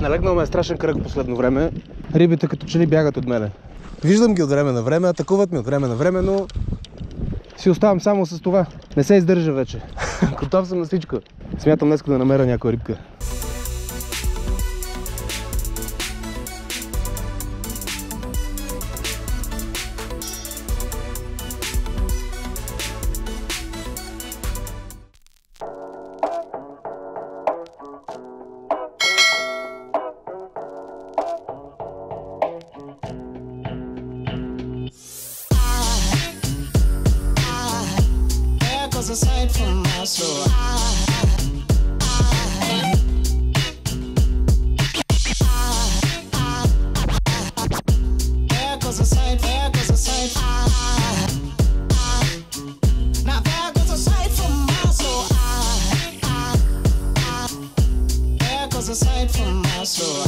Налегнал ме е страшен кръг последно време. Рибите като че ли бягат от мене. Виждам ги от време на време, атакуват ми от време на време, но си оставам само с това. Не се издържа вече. Готов съм на всичко. Смятам днес да намеря някоя рибка. Goes a sight from my soul. Goes sight, there goes goes sight from my soul. Goes from my soul.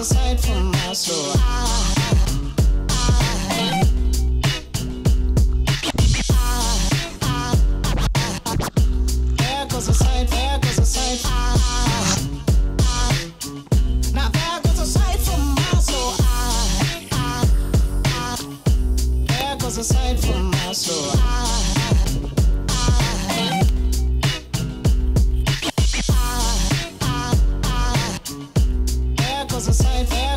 There goes a sight from my soul. There a sight, there from my soul.